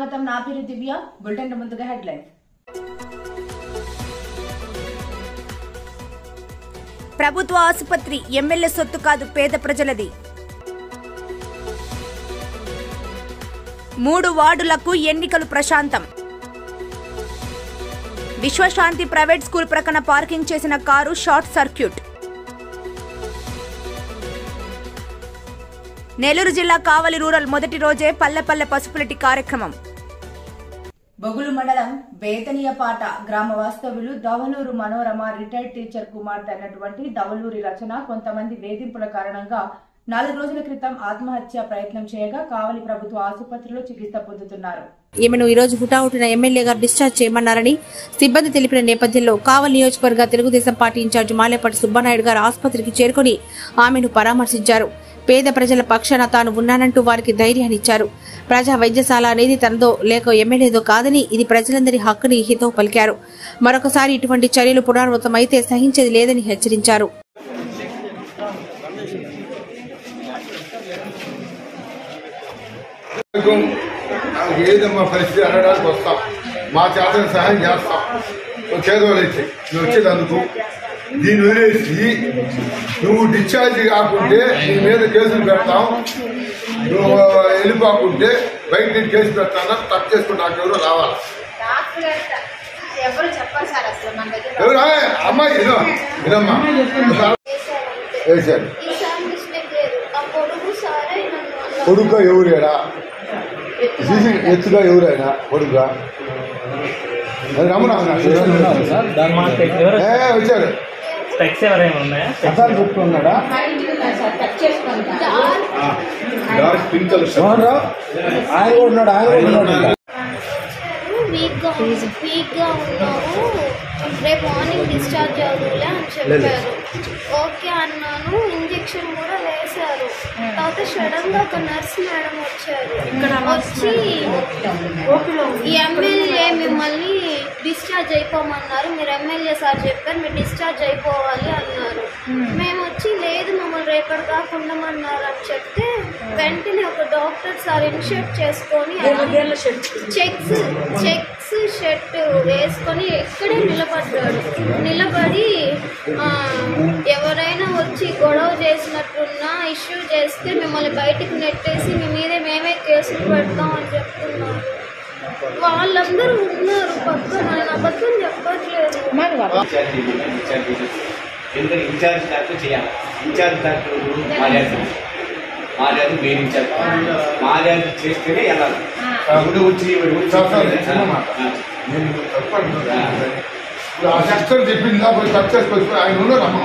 స్వాగతం. నా పేరు దివ్య. బులెటిన్ ముందుగా హెడ్లైన్స్. ప్రభుత్వ ఆసుపత్రి ఎమ్మెల్యే సొత్తు కాదు పేద ప్రజలది. మూడు వార్డులకు ఎన్నికలు ప్రశాంతం. విశ్వశాంతి ప్రైవేట్ స్కూల్ ప్రక్కన పార్కింగ్ చేసిన కారు షార్ట్ సర్క్యూట్. నెల్లూరు జిల్లా కావలి రూరల్ మొదటి రోజే పల్లెపల్లె పసుపులటి కార్యక్రమం. బొగులు మండలం బేతనీయపాట గ్రామ వాస్తవ్యులు దవలూరు మనోరమ రిటైర్డ్ టీచర్ కుమార్తె అయినటువంటి దవలూరి రచన కొంతమంది వేధింపుల కారణంగా నాలుగు రోజుల క్రితం ఆత్మహత్య ప్రయత్నం చేయగా కావలి ప్రభుత్వ ఆసుపత్రిలో చికిత్స పొందుతున్నారు. ఈమెను ఈ రోజు హుటాహుటిన ఎమ్మెల్యే గారు డిశ్చార్జ్ చేయమన్నారని సిబ్బంది తెలిపిన నేపథ్యంలో కావలి నియోజకవర్గ Telugu Desam party in charge Malepati Subbanaidu గారు ఆసుపత్రికి చేరుకుని ఆమెను పరామర్శించారు. పేద ప్రజల పక్షాన తాను ఉన్నానంటూ వారికి ధైర్యాన్ని ఇచ్చారు. ప్రజా వైద్యశాల అనేది తనదో లేక ఎమ్మెల్యేదో కాదని ఇది ప్రజలందరి హక్కుని హితో పలికారు. మరొకసారి ఇటువంటి చర్యలు పునరావృతమైతే సహించేది లేదని హెచ్చరించారు. మా చేతన సహాయం చేస్తాం. నువ్వు ఇచ్చి నువ్వు వచ్చేదందుకు దీన్ని వదిలేసి నువ్వు డిశ్చార్జ్ కాకుంటే నీ మీద కేసులు పెడతాం. నువ్వు వెళ్ళిపోకుంటే బయట నేను కేసు పెడతాను? తప్పు చేసుకుని నాకు ఎవరో రావాలి? ఎవరు చెప్పరు సార్ అసలు మన దగ్గర ఎవరు? ఆ, అమ్మాయి వినో వినమ్మా వేశారు. కొడుగ్గా ఎవరేడా సీసీ ఎత్తుగా ఎవరైనా? అది రమణ వచ్చారు. స్పెక్స్ ఎవరైనా ఉన్నాయా? చెప్తున్నాడా? డార్క్ పింక్ కలర్ ఆయన కూడా ఉన్నాడు? ఆయన కూడా ఉన్నావు రేపు మార్నింగ్ డిశ్చార్జ్ అవుతులే అని చెప్పారు. ఓకే అన్నాను. ఇంజెక్షన్ కూడా వేశారు. తర్వాత సడన్గా ఒక నర్స్ మేడం వచ్చారు. వచ్చి ఈ ఎమ్మెల్యే మిమ్మల్ని డిశ్చార్జ్ అయిపోమన్నారు. మీరు ఎమ్మెల్యే సార్ చెప్పారు మీరు డిశ్చార్జ్ అయిపోవాలి అన్నారు. మేము. వచ్చి లేదు మమ్మల్ని రేపటి దాకా ఉండమన్నారు అని చెప్తే వెంటనే ఒక డాక్టర్ సార్ ఇన్షర్ట్ చేసుకొని చెక్స్ చెక్స్ షర్ట్ వేసుకొని ఎక్కడే నిలబడ్డాడు. నిలబడి ఎవరైనా వచ్చి గొడవ చేసినట్టున్నా ఇష్యూ చేస్తే మిమ్మల్ని బయటికి నెట్టేసి మీ మీదే మేమే కేసులు పెడతాం అని చెప్తున్నారు. వాళ్ళందరూ ఉన్నారు పక్కన ఆయన అబద్ధం చెప్పట్లేదు. ఎందుకంటే ఇన్ఛార్జ్ డాక్టర్ చేయాలి. Incharge doctor Malyadi Malyadi main incharge. Malyadi చేస్తేనే వెళ్ళాలి. వచ్చి. నేను తప్పు సిస్టర్ చెప్పిందా పోయి తప్పు చేసుకొచ్చి ఆయన ఉన్నారు అమ్మ?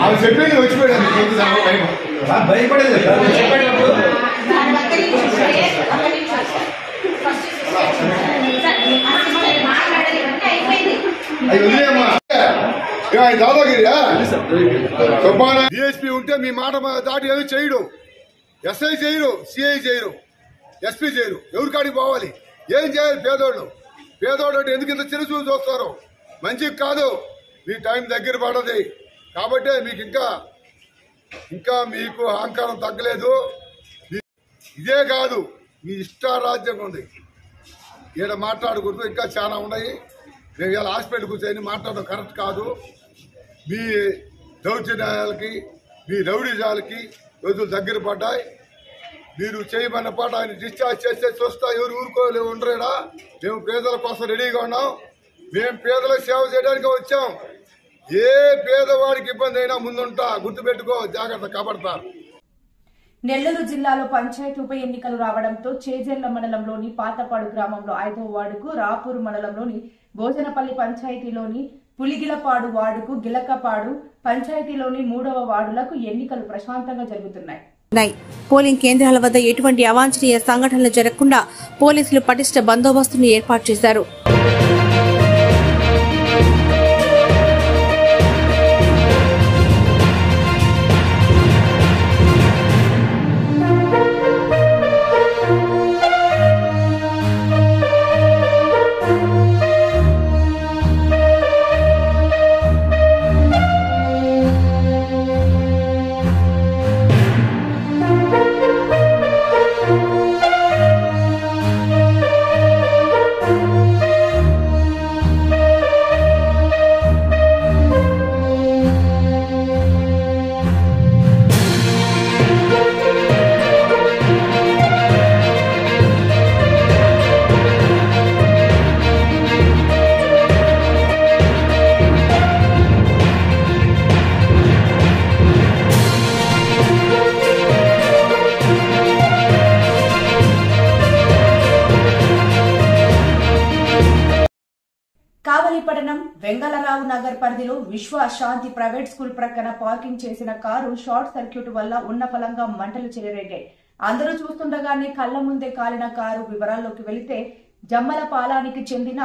ఆమె చెప్పింది వచ్చిపోయాడు. భయపడేది చెప్పేటప్పుడు అవి ఆయన దాదాగిరియా డిఎస్పీ ఉంటే మీ మాట దాటి ఏమి చేయడు. ఎస్ఐ చేయరు సిఐ చేయరు. ఎస్పీ చేయరు. ఎవరి కాడికి పోవాలి? ఏం చేయాలి పేదోళ్ళు? పేదోళ్ళు అంటే ఎందుకు ఇంత చిన్న చూసి చూస్తారు? మంచిది కాదు. మీ టైం దగ్గర పడది. కాబట్టి మీకు ఇంకా ఇంకా మీకు అహంకారం తగ్గలేదు. ఇదే కాదు మీ ఇష్టారాజ్యం ఉంది. ఈడ మాట్లాడకూడదు ఇంకా చాలా ఉన్నాయి. నేను ఇలా హాస్పిటల్ కూర్చొని మాట్లాడడం కరెక్ట్ కాదు. మీ దౌర్జన్యాలకి మీ రౌడీజాలకి రోజులు దగ్గర పడ్డాయి. మీరు చేయమన్న పాట ఆయన డిశ్చార్జ్ చేస్తే చూస్తా ఎవరు ఊరుకోలే ఉండరేడా? మేము పేదల కోసం రెడీగా ఉన్నాం. మేము పేదలకు సేవ చేయడానికి వచ్చాం. ఏ పేదవాడికి ఇబ్బంది అయినా ముందుంటా గుర్తుపెట్టుకో జాగ్రత్త కాపాడతా. నెల్లూరు జిల్లాలో పంచాయతీ ఉప ఎన్నికలు రావడంతో చేజెర్ల మండలంలోని పాతపాడు గ్రామంలో ఐదవ వార్డుకు రాపూరు మండలంలోని భోజనపల్లి పంచాయతీలోని పులిగిలపాడు వార్డుకు గిలకపాడు పంచాయతీలోని మూడవ వార్డులకు ఎన్నికలు ప్రశాంతంగా జరుగుతున్నాయి. ఉన్నాయి. పోలింగ్ కేంద్రాల వద్ద ఎటువంటి అవాంఛనీయ సంఘటనలు జరగకుండా పోలీసులు పటిష్ట బందోబస్తును ఏర్పాటు చేశారు. నగర్ పరిధిలో విశ్వ శాంతి ప్రైవేట్ స్కూల్ ప్రక్కన పార్కింగ్ చేసిన కారు షార్ట్ సర్క్యూట్ వల్ల ఉన్న ఫలంగా మంటలు చెలరేగాయి. అందరూ చూస్తుండగానే కళ్ళ ముందే కాలిన కారు వివరాల్లోకి వెళితే జమ్మల పాలానికి చెందిన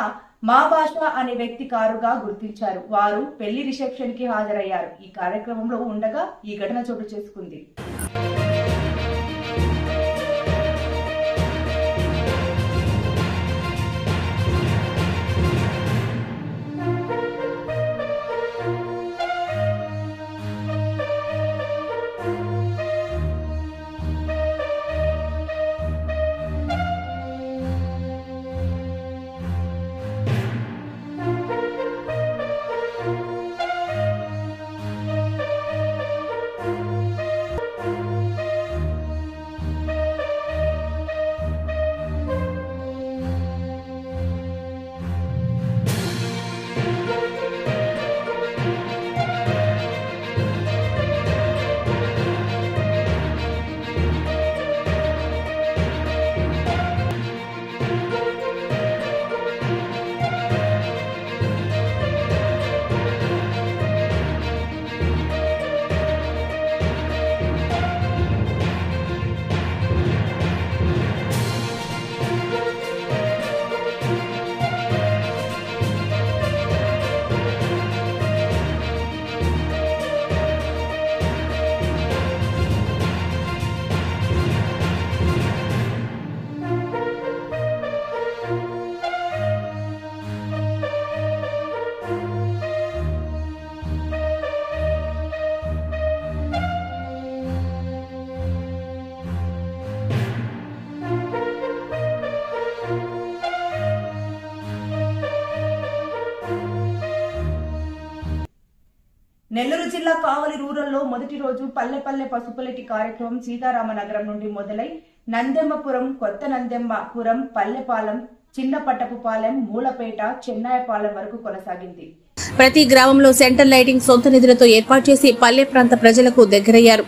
మా భాష అనే వ్యక్తి కారుగా గుర్తించారు. వారు పెళ్ళి రిసెప్షన్కి హాజరయ్యారు. ఈ కార్యక్రమంలో ఉండగా ఈ ఘటన చోటు చేసుకుంది. నెల్లూరు జిల్లా కావలి రూరల్లో మొదటి రోజు పల్లె పల్లె పసుపులెటి కార్యక్రమం సీతారామనగరం నుండి మొదలై నందెమ్మపురం కొత్త నందెమ్మపురం పల్లెపాలెం చిన్న పట్టపుపాలెం మూలపేట చెన్నాయపాలెం వరకు కొనసాగింది. ప్రతి గ్రామంలో సెంటర్ లైటింగ్ సొంత నిధులతో ఏర్పాటు చేసి పల్లె ప్రాంత ప్రజలకు దగ్గరయ్యారు.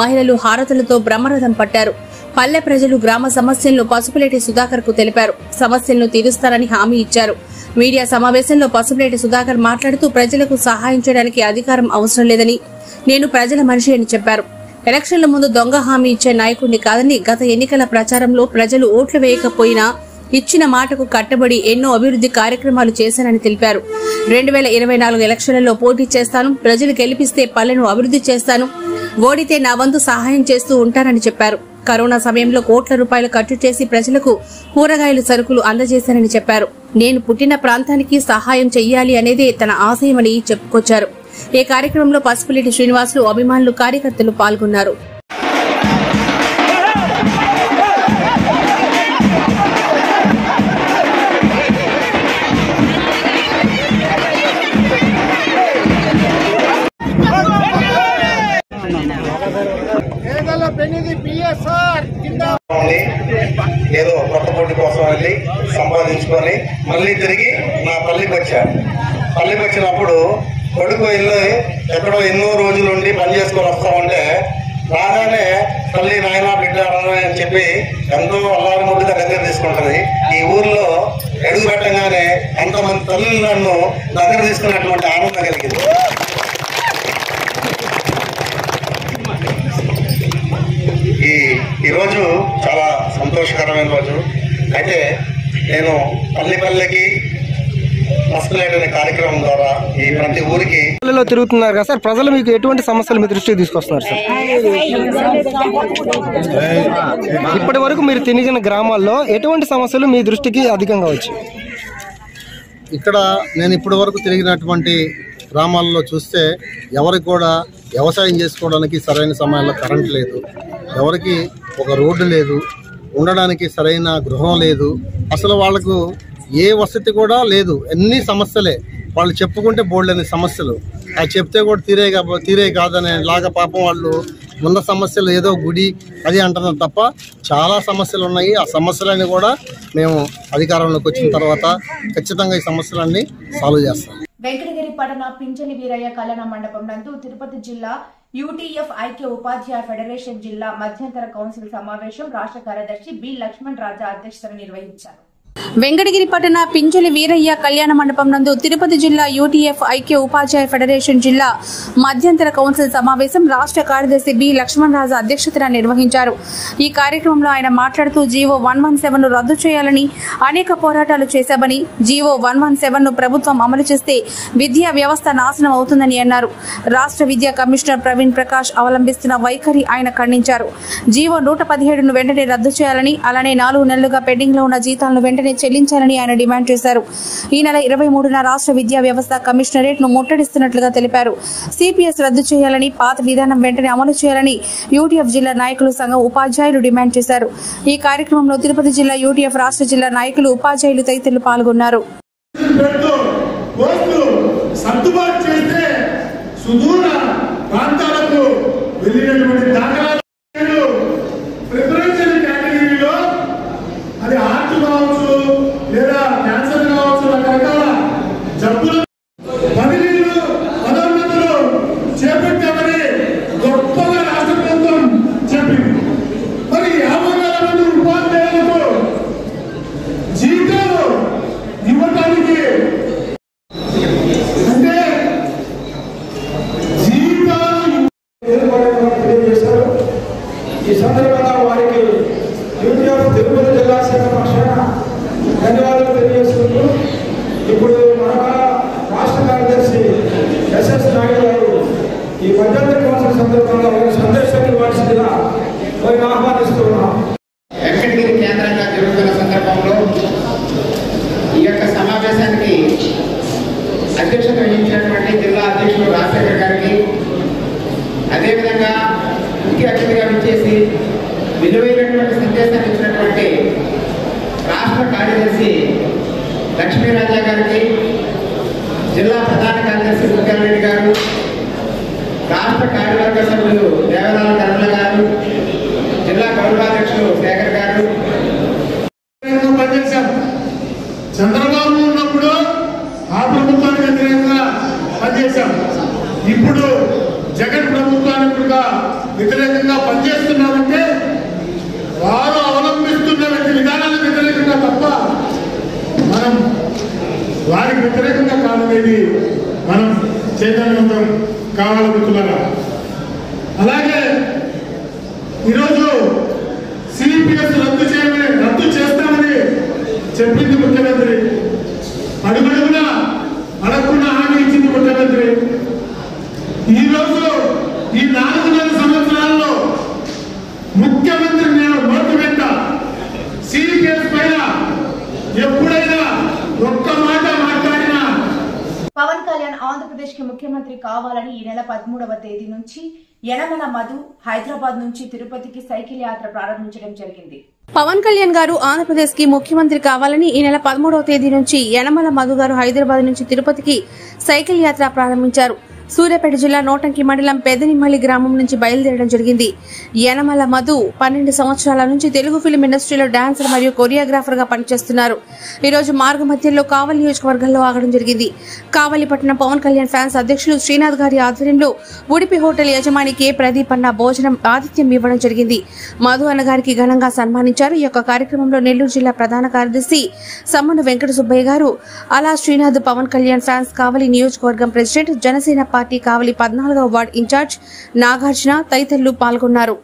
మహిళలు హారతులతో బ్రహ్మరథం పట్టారు. పల్లె ప్రజలు గ్రామ సమస్యలను పసుపులేటి సుధాకర్కు తెలిపారు. సమస్యలను తీరుస్తారని హామీ ఇచ్చారు. మీడియా సమావేశంలో పసుపులేటి సుధాకర్ మాట్లాడుతూ ప్రజలకు సహాయం చేయడానికి అధికారం అవసరం లేదని నేను ప్రజల మనిషి అని చెప్పారు. ఎలక్షన్ల ముందు దొంగ హామీ ఇచ్చే నాయకుడిని కాదని గత ఎన్నికల ప్రచారంలో ప్రజలు ఓట్లు వేయకపోయినా ఇచ్చిన మాటకు కట్టబడి ఎన్నో అభివృద్ధి కార్యక్రమాలు చేశానని తెలిపారు. రెండు వేల ఇరవై నాలుగు ఎలక్షన్లలో పోటీ చేస్తాను ప్రజలు గెలిపిస్తే పల్లెను అభివృద్ధి చేస్తాను ఓడితే నా వంతు సహాయం చేస్తూ ఉంటానని చెప్పారు. కరోనా సమయంలో కోట్ల రూపాయలు ఖర్చు చేసి ప్రజలకు కూరగాయలు సరుకులు అందజేశానని చెప్పారు. నేను పుట్టిన ప్రాంతానికి సహాయం చెయ్యాలి అనేదే తన ఆశయమని చెప్పుకొచ్చారు. ఈ కార్యక్రమంలో పసుపులేటి శ్రీనివాసులు అభిమానులు కార్యకర్తలు పాల్గొన్నారు. ఏదో కొత్త పోటీ కోసం వెళ్ళి సంపాదించుకొని మళ్ళీ తిరిగి నా పల్లికి వచ్చాను పల్లికి వచ్చినప్పుడు కొడుకు వెళ్ళి ఎక్కడో ఎన్నో రోజులు ఉండి పని చేసుకొని వస్తామంటే రాగానే తల్లి నాయన బిడ్డ అని చెప్పి ఎంతో అల్లారి ముద్దుగా దగ్గర తీసుకుంటుంది. ఈ ఊర్లో అడుగు పెట్టగానే ఎంతమంది తల్లి నన్ను దగ్గర తీసుకున్నటువంటి ఆనందం కలిగింది. ఈరోజు చాలా సంతోషకరమైన రోజు. అయితే నేను పల్లె పల్లెకి మస్కులేట్ అనే కార్యక్రమం ద్వారా ఈ ప్రతి ఊరికి పల్లెలో తిరుగుతున్నారు కదా సార్ ప్రజలు మీకు ఎటువంటి సమస్యలు మీ దృష్టికి తీసుకొస్తున్నారు సార్? ఇప్పటి వరకు మీరు తిరిగిన గ్రామాల్లో ఎటువంటి సమస్యలు మీ దృష్టికి అధికంగా వచ్చాయి? ఇక్కడ నేను ఇప్పటి వరకు తిరిగినటువంటి గ్రామాల్లో చూస్తే ఎవరికి కూడా వ్యవసాయం చేసుకోవడానికి సరైన సమయంలో కరెంట్ లేదు. ఎవరికి ఒక రోడ్డు లేదు ఉండడానికి సరైన గృహం లేదు అసలు వాళ్ళకు ఏ వసతి కూడా లేదు. ఎన్ని సమస్యలే. వాళ్ళు చెప్పుకుంటే బోల్డని సమస్యలు. అది చెప్తే కూడా తీరే తీరే కాదనే లాగా పాపం వాళ్ళు ఉన్న సమస్యలు ఏదో గుడి అది అంటున్నారు తప్ప చాలా సమస్యలు ఉన్నాయి. ఆ సమస్యలన్నీ కూడా మేము అధికారంలోకి వచ్చిన తర్వాత ఖచ్చితంగా ఈ సమస్యలన్నీ సాల్వ్ చేస్తాం. వెంకటగిరి పట్టణ పింఛని వీరయ్య కళ్యాణ మండపం నందు తిరుపతి జిల్లా యూటీఎఫ్ ఐక్య ఉపాధ్యాయ ఫెడరేషన్ జిల్లా మధ్యంతర కౌన్సిల్ సమావేశం రాష్ట్ర కార్యదర్శి బి లక్ష్మణ్ రాజా అధ్యక్షతన నిర్వహించారు. వెంకటగిరి పట్టణ పింజలి వీరయ్య కళ్యాణ మండపం నందు తిరుపతి జిల్లా యూటీఎఫ్ ఐక్య ఉపాధ్యాయ ఫెడరేషన్ జిల్లా మధ్యంతర కౌన్సిల్ సమావేశం రాష్ట్ర కార్యదర్శి బి లక్ష్మణరాజు అధ్యక్షతన నిర్వహించారు. ఈ కార్యక్రమంలో ఆయన మాట్లాడుతూ జీవో వన్ వన్ సెవెన్ను రద్దు చేయాలని అనేక పోరాటాలు చేశామని జీవో వన్ వన్ సెవెన్ను ప్రభుత్వం అమలు చేస్తే విద్యా వ్యవస్థ నాశనం అవుతుందని అన్నారు. రాష్ట్ర విద్యా కమిషనర్ ప్రవీణ్ ప్రకాష్ అవలంబిస్తున్న వైఖరి ఆయన ఖండించారు. జీవో నూట పదిహేడును వెంటనే రద్దు చేయాలని అలానే నాలుగు నెలలుగా పెండింగ్లో ఉన్న జీతాలను వెంటనే చెల్లించాలని ఆయన డిమాండ్ చేశారు. ఈ నెల ఇరవై మూడున రాష్ట్ర విద్యా వ్యవస్థ కమిషనరేట్ను ముట్టడిస్తున్నట్లుగా తెలిపారు. సిపిఎస్ రద్దు చేయాలని పాత విధానం వెంటనే అమలు చేయాలని యూటీఎఫ్ జిల్లా నాయకులు సంఘం ఉపాధ్యాయులు డిమాండ్ చేశారు. ఈ కార్యక్రమంలో తిరుపతి జిల్లా యూటీఎఫ్ రాష్ట్ర జిల్లా నాయకులు ఉపాధ్యాయులు తదితరులు పాల్గొన్నారు. సర్దుబాటు చేస్తే సుదూర ప్రాంతాలకు వెళ్ళినటువంటి దాఖలాలు ప్రిఫరెన్షియల్ కేటగిరీలో అది హార్ట్ కావచ్చు లేదా క్యాన్సర్ కావచ్చు రకరకాల జబ్బులు బదిలీలు పదోన్నతులు చేపట్టామని గొప్పగా రాష్ట్ర ప్రభుత్వం చెప్పింది మరి యాభై వేల మంది ఉపాధ్యాయులకు జీతాలు ఇవ్వడానికి అంటే జీతాలు తెలియజేశారు ఈ సందర్భంగా వారికి యూటీఎఫ్ తిరుపతి జిల్లా శాఖ పక్షాన ధన్యవాదాలు తెలియజేసుకుంటూ ఇప్పుడు మరొక రాష్ట్ర కార్యదర్శి ఎస్ఎస్ నాయుడు గారు ఈ మధ్యంతర కౌన్సిల్ సందర్భంగా ఒక సందేశాన్ని ఇవ్వాల్సిందిగా వారిని ఆహ్వానిస్తున్నాం వెంకటగిరి కేంద్రంగా జరుగుతున్న సందర్భంలో ఈ యొక్క సమావేశానికి అధ్యక్షత వహించినటువంటి జిల్లా అధ్యక్షులు రాజశేఖర్ గారికి అదేవిధంగా ముఖ్య అతిథిగా విచ్చేసి విలువైనటువంటి సందేశాన్ని ఇచ్చినటువంటి రాష్ట్ర కార్యదర్శి లక్ష్మీరాజా గారికి జిల్లా ప్రధాన కార్యదర్శి ముత్యాలరెడ్డి గారు రాష్ట్ర కార్యవర్గ సభ్యులు దేవరాల కరుణ గారు జిల్లా గౌరవాధ్యక్షులు శేఖర్ గారు. చంద్రబాబు ఉన్నప్పుడు ఆ ప్రభుత్వానికి వ్యతిరేకంగా పనిచేశాం. ఇప్పుడు జగన్ ప్రభుత్వానికి కూడా వ్యతిరేకంగా పనిచేస్తున్నామంటే వారు అవలంబిస్తున్న విధానాలకు వ్యతిరేకంగా తప్ప మనం వారికి వ్యతిరేకంగా కాదనేది మనం చైతన్యవంతం కావాలి మిత్రులారా అలాగే ఈరోజు సిపిఎస్ రద్దు చేయమని రద్దు చేస్తామని చెప్పింది ముఖ్యమంత్రి అడుగడుగున అడగకుండా హామీ ఇచ్చింది ముఖ్యమంత్రి ఈ రోజు ఈ నాలుగున్నర సంవత్సరాల్లో ముఖ్యమంత్రి నేను నోటు వెంట సిపిఎస్ పైన ఎప్పుడైనా ఒక్క మాట మాట్లాడినా పవన్ కళ్యాణ్ ఆంధ్రప్రదేశ్కి ముఖ్యమంత్రి కావాలని ఈ నెల పదమూడవ తేదీ నుంచి యనమల మధు హైదరాబాద్ నుంచి తిరుపతికి సైకిల్ యాత్ర ప్రారంభించడం జరిగింది. పవన్ కళ్యాణ్ గారు ఆంధ్రప్రదేశ్కి ముఖ్యమంత్రి కావాలని ఈ నెల పదమూడవ తేదీ నుంచి యనమల మధు గారు హైదరాబాద్ నుంచి తిరుపతికి సైకిల్ యాత్ర ప్రారంభించారు. సూర్యాపేట జిల్లా నోటంకి మండలం పెదనిమల్లి గ్రామం నుంచి బయలుదేరడం జరిగింది. యనమల మధు పన్నెండు సంవత్సరాల నుంచి తెలుగు ఫిలిం ఇండస్ట్రీలో డాన్సర్ మరియు కొరియోగ్రాఫర్గా పనిచేస్తున్నారు. ఈ రోజు మార్గ మధ్యంలో కావలి నియోజకవర్గంలో ఆగడం జరిగింది. కావలిపట్నం పవన్ కళ్యాణ్ ఫ్యాన్స్ అధ్యక్షులు శ్రీనాథ్ గారి ఆధ్వర్యంలో ఉడిపి హోటల్ యజమాని కె. ప్రదీప్ అన్న భోజనం ఆతిథ్యం ఇవ్వడం జరిగింది. మధు అన్న గారికి ఘనంగా సన్మానించారు. ఈ యొక్క కార్యక్రమంలో నెల్లూరు జిల్లా ప్రధాన కార్యదర్శి సమ్మను వెంకట సుబ్బయ్య గారు అలా శ్రీనాథ్ పవన్ కళ్యాణ్ ఫ్యాన్స్ కావలి నియోజకవర్గం ప్రెసిడెంట్ జనసేన పార్టీ కావలి పద్నాలుగవ వార్డ్ ఇన్ఛార్జ్ నాగార్జున తదితరులు పాల్గొన్నారు.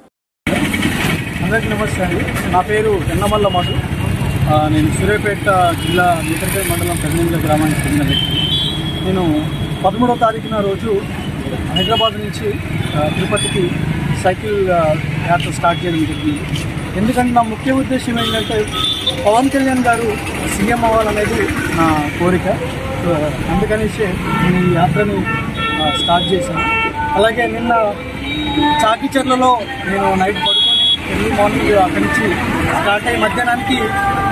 అందరికీ నమస్తే అండి. నా పేరు ఎన్నమల్ల మధు. నేను సూర్యాపేట జిల్లా మీటర్పేట మండలం పెద్దనిమిల గ్రామానికి చెందిన వ్యక్తి. నేను పదమూడవ తారీఖున రోజు హైదరాబాద్ నుంచి తిరుపతికి సైకిల్ యాత్ర స్టార్ట్ చేయడం జరిగింది. ఎందుకంటే నా ముఖ్య ఉద్దేశం ఏంటంటే పవన్ కళ్యాణ్ గారు సీఎం అవ్వాలనేది నా కోరిక. అందుకనేసి నేను ఈ యాత్రను స్టార్ట్ చేశాను. అలాగే నిన్న చాకిచెర్లలో నేను నైట్ పడుకొని ఎర్లీ మార్నింగ్ అక్కడి నుంచి స్టార్ట్ అయ్యి మధ్యాహ్నానికి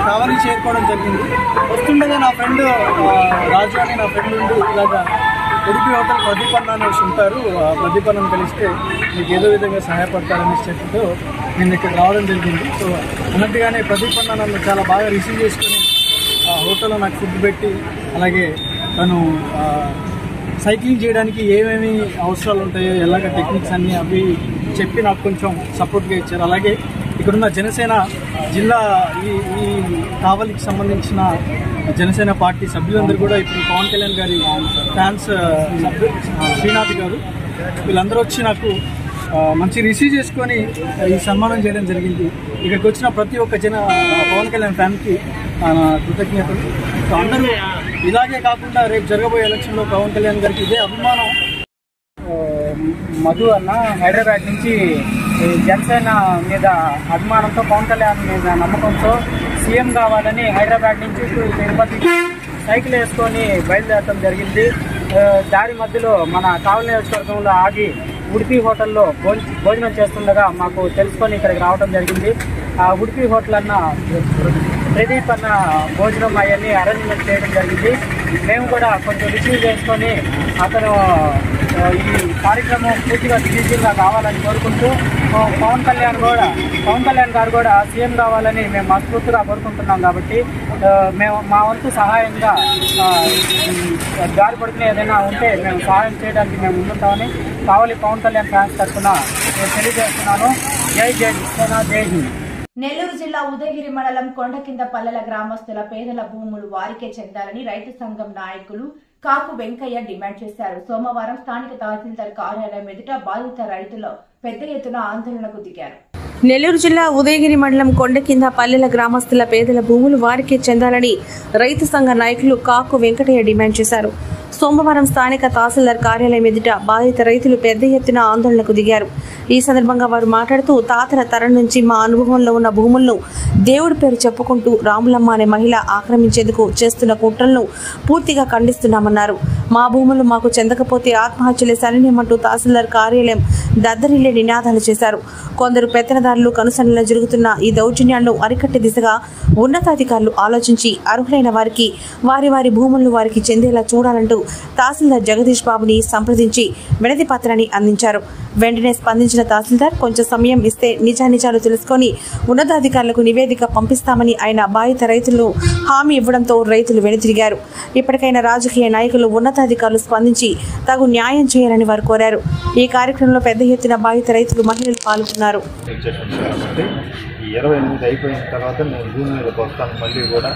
కావలి చేరుకోవడం జరిగింది. వస్తుండగా నా ఫ్రెండ్ రాజు అని నా ఫ్రెండ్ ఉండి ఇలాగా ఉడిపి హోటల్ ప్రదీప్ అనేసి ఉంటారు. ఆ ప్రదీప్ అన్నను కలిస్తే మీకు ఏదో విధంగా సహాయపడతారని చెప్తూ నేను ఇక్కడ రావడం జరిగింది. సో అన్నట్టుగానే ప్రదీప్ అన్న నన్ను చాలా బాగా రిసీవ్ చేసుకుని ఆ హోటల్లో నాకు ఫుడ్ పెట్టి అలాగే తను సైక్లింగ్ చేయడానికి ఏమేమి అవసరాలు ఉంటాయో ఎలాగ టెక్నిక్స్ అన్నీ అవి చెప్పి నాకు కొంచెం సపోర్ట్గా ఇచ్చారు. అలాగే ఇక్కడున్న జనసేన జిల్లా ఈ ఈ కావలికి సంబంధించిన జనసేన పార్టీ సభ్యులందరూ కూడా ఇప్పుడు పవన్ కళ్యాణ్ గారి ఫ్యాన్స్ శ్రీనాథ్ గారు. వీళ్ళందరూ వచ్చి నాకు మంచి రిసీవ్ చేసుకొని ఈ సన్మానం చేయడం జరిగింది. ఇక్కడికి వచ్చిన ప్రతి ఒక్క జన పవన్ కళ్యాణ్ ఫ్యాన్కి కృతజ్ఞతలు. సో అందరూ ఇలాగే కాకుండా రేపు జరగబోయే ఎలక్షన్లో పవన్ కళ్యాణ్ గారికి ఇదే అభిమానం. మధు అన్న హైదరాబాద్ నుంచి జనసేన మీద అభిమానంతో పవన్ కళ్యాణ్ మీద నమ్మకంతో సీఎం కావాలని హైదరాబాద్ నుంచి తిరుపతి సైకిల్ వేసుకొని బయలుదేరడం జరిగింది. దారి మధ్యలో మన కావలి నియోజకవర్గంలో ఆగి ఉడిపి హోటల్లో భోజనం చేస్తుండగా మాకు తెలుసుకొని ఇక్కడికి రావడం జరిగింది. ఉడిపి హోటల్ అన్న ప్రదీప్ అన్న భోజనం అవన్నీ అరేంజ్మెంట్ చేయడం జరిగింది. మేము కూడా కొంచెం రిసీవ్ చేసుకొని అతను ఈ కార్యక్రమం పూర్తిగా దిగ్విజయంగా కావాలని కోరుకుంటూ పవన్ కళ్యాణ్ కూడా పవన్ కళ్యాణ్ గారు కూడా సీఎం కావాలని మేము మనస్ఫూర్తిగా కోరుకుంటున్నాం కాబట్టి మేము మా వంతు సహాయంగా ఆ, దారి పడుకునే ఏదైనా ఉంటే మేము సహాయం చేయడానికి మేము ముందుంటామని కావాలి పవన్ కళ్యాణ్ ఫ్యాన్స్ తరఫున నేను తెలియజేస్తున్నాను. జై జై జై హింద్. నెల్లూరు జిల్లా ఉదయగిరి మండలం కొండ కింద పల్లెల గ్రామస్తుల పేదల భూములు వారికే చెందాలని రైతు సంఘం నాయకులు కాకు వెంకయ్య డిమాండ్ చేశారు. సోమవారం స్థానిక తహసీల్దార్ కార్యాలయం ఎదుట బాధిత రైతులు పెద్ద ఎత్తున ఆందోళనకు దిగారు. నెల్లూరు జిల్లా ఉదయగిరి మండలం కొండ కింద పల్లెల గ్రామస్తుల పేదల భూములు వారికే చెందాలని రైతు సంఘ నాయకులు కాకు వెంకటయ్య డిమాండ్ చేశారు. సోమవారం స్థానిక తహసీల్దార్ కార్యాలయం ఎదుట బాధిత రైతులు పెద్ద ఎత్తున ఆందోళనకు దిగారు. ఈ సందర్భంగా వారు మాట్లాడుతూ తాతల తరం నుంచి మా అనుభవంలో ఉన్న భూములను దేవుడి పేరు చెప్పుకుంటూ రాములమ్మ అనే మహిళ ఆక్రమించేందుకు చేస్తున్న కుట్రలను పూర్తిగా ఖండిస్తున్నామన్నారు. మా భూములు మాకు చెందకపోతే ఆత్మహత్యలే శరణ్యమంటూ తహసీల్దార్ కార్యాలయం దద్దరిల్లే నినాదాలు చేశారు. కొందరు పెత్తనదారులు కనుసన్నలో జరుగుతున్న ఈ దౌర్జన్యాలను అరికట్టే దిశగా ఉన్నతాధికారులు ఆలోచించి అర్హులైన వారికి వారి వారి భూములను వారికి చెందేలా చూడాలంటూ తహసీల్దార్ జగదీష్ బాబుని సంప్రదించి వినతి పత్రాన్ని అందించారు. వెంటనే స్పందించిన తహసీల్దార్ కొంచెం సమయం ఇస్తే నిజానిజాలు తెలుసుకొని ఉన్నతాధికారులకు నివేదిక పంపిస్తామని ఆయన బాధిత రైతులను హామీ ఇవ్వడంతో రైతులు వెనుతిరిగారు. ఇప్పటికైనా రాజకీయ నాయకులు ఉన్నతాధికారులు స్పందించి తగు న్యాయం చేయాలని వారు కోరారు. ఈ కార్యక్రమంలో పెద్ద ఎత్తున బాధిత రైతులు మహిళలు పాల్గొన్నారు. ఇరవై ఎనిమిది అయిపోయిన తర్వాత నేను భూమి మీదకి వస్తాను మళ్ళీ కూడా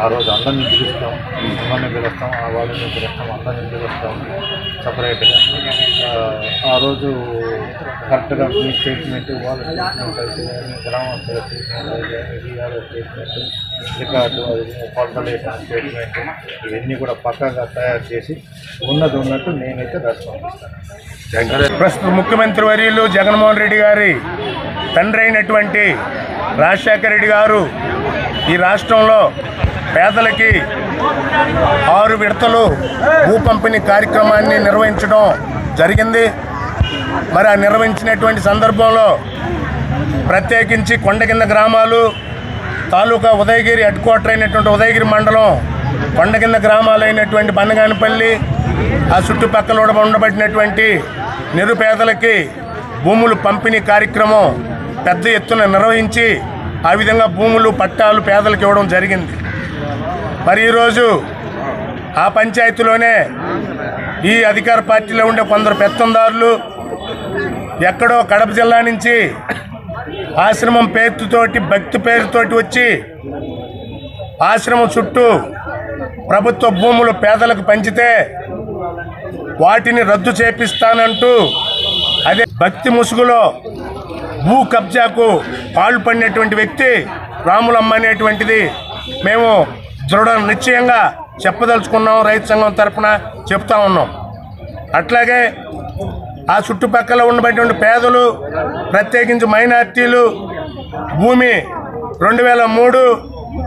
ఆ రోజు అందరినీ పిలుస్తాం. అందరినీ పిలుస్తాం. ఆ వాళ్ళని పిలుస్తాం. అందరినీ పిలుస్తాం. సపరేట్గా ఆ రోజు కరెక్ట్గా మీ స్టేట్మెంట్ వాళ్ళ స్టేట్మెంట్ అయితే స్టేట్మెంట్ స్టేట్మెంట్ రికార్డు కొలతలేసిన స్టేట్మెంట్ ఇవన్నీ కూడా పక్కాగా తయారు చేసి ఉన్నది ఉన్నట్టు నేనైతే రాష్ట్రం ప్రస్తుత ముఖ్యమంత్రి వర్యులు జగన్మోహన్ రెడ్డి గారి తండ్రి అయినటువంటి రాజశేఖర రెడ్డి గారు ఈ రాష్ట్రంలో పేదలకి ఆరు విడతలు భూ పంపిణీ కార్యక్రమాన్ని నిర్వహించడం జరిగింది. మరి ఆ నిర్వహించినటువంటి సందర్భంలో ప్రత్యేకించి కొండ కింద గ్రామాలు తాలూకా ఉదయగిరి హెడ్ క్వార్టర్ అయినటువంటి ఉదయగిరి మండలం కొండ కింద గ్రామాలైనటువంటి బన్నగానిపల్లి ఆ చుట్టుపక్కల ఉండబడినటువంటి నిరుపేదలకి భూములు పంపిణీ కార్యక్రమం పెద్ద ఎత్తున నిర్వహించి ఆ విధంగా భూములు పట్టాలు పేదలకు ఇవ్వడం జరిగింది. మరి ఈరోజు ఆ పంచాయతీలోనే ఈ అధికార పార్టీలో ఉండే కొందరు పెత్తందారులు ఎక్కడో కడప జిల్లా నుంచి ఆశ్రమం పేరుతోటి భక్తి పేరుతోటి వచ్చి ఆశ్రమం చుట్టూ ప్రభుత్వ భూములు పేదలకు పంచితే వాటిని రద్దు చేపిస్తానంటూ అదే భక్తి ముసుగులో భూ కబ్జాకు పాల్పడినటువంటి వ్యక్తి రాములమ్మ అనేటువంటిది మేము దృఢ నిశ్చయంగా చెప్పదలుచుకున్నాం రైతు సంఘం తరఫున చెప్తా ఉన్నాం. అట్లాగే ఆ చుట్టుపక్కల ఉన్నటువంటి పేదలు ప్రత్యేకించి మైనార్టీలు భూమి రెండు వేల మూడు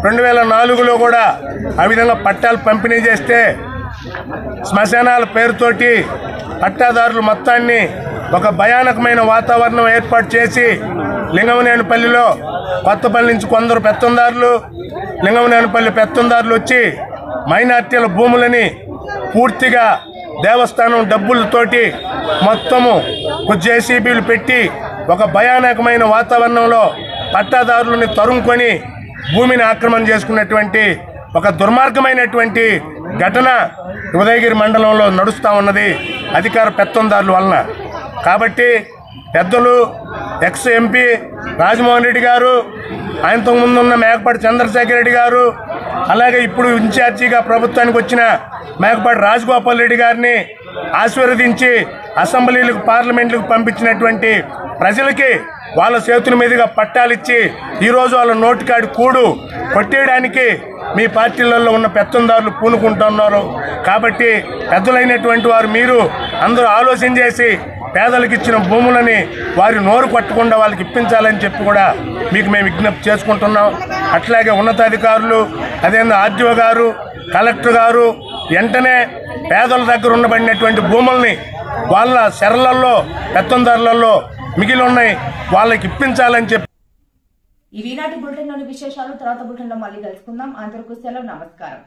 రెండు వేల నాలుగులో కూడా ఆ విధంగా పట్టాలు పంపిణీ చేస్తే శ్మశానాల పేరుతోటి పట్టాదారులు మొత్తాన్ని ఒక భయానకమైన వాతావరణం ఏర్పాటు చేసి లింగమనేనిపల్లిలో కొత్తపల్లి నుంచి కొందరు పెత్తందారులు లింగమనేనిపల్లి పెత్తందారులు వచ్చి మైనార్టీల భూములని పూర్తిగా దేవస్థానం డబ్బులతోటి మొత్తము జేసీబీలు పెట్టి ఒక భయానకమైన వాతావరణంలో పట్టాదారులని తరుముకొని భూమిని ఆక్రమణ చేసుకున్నటువంటి ఒక దుర్మార్గమైనటువంటి ఘటన ఉదయగిరి మండలంలో నడుస్తూ ఉన్నది అధికార పెత్తందారుల వలన. కాబట్టి పెద్దలు ఎక్స్ ఎంపీ రాజమోహన్ రెడ్డి గారు ఆయనతో ముందున్న మేకపాటి చంద్రశేఖర్ రెడ్డి గారు అలాగే ఇప్పుడు ఇన్ఛార్జిగా ప్రభుత్వానికి వచ్చిన మేకపాటి రాజగోపాల్ రెడ్డి గారిని ఆశీర్వదించి అసెంబ్లీలకు పార్లమెంట్లకు పంపించినటువంటి ప్రజలకి వాళ్ళ చేతుల మీదుగా పట్టాలిచ్చి ఈరోజు వాళ్ళ నోటికాడి కూడు కొట్టేయడానికి మీ పార్టీలలో ఉన్న పెత్తందారులు పూనుకుంటున్నారు. కాబట్టి పెద్దలైనటువంటి వారు మీరు అందరూ ఆలోచన చేసి పేదలకు ఇచ్చిన భూములని వారి నోరు కొట్టకుండా వాళ్ళకి ఇప్పించాలని చెప్పి కూడా మీకు మేము విజ్ఞప్తి చేసుకుంటున్నాం. అట్లాగే ఉన్నతాధికారులు అదేందో ఆర్డీఓ గారు కలెక్టర్ గారు వెంటనే పేదల దగ్గర ఉండబడినటువంటి భూముల్ని వాళ్ళ శరలలో పెత్తందారులలో మిగిలి ఉన్నాయి. వాళ్ళకి ఇప్పించాలని చెప్పి ఈనాటి బులెటిన్లోని విశేషాలు తర్వాత బులెటిన్లో మళ్ళీ కలుసుకుందాం. అందరికీ సెలవు నమస్కారం.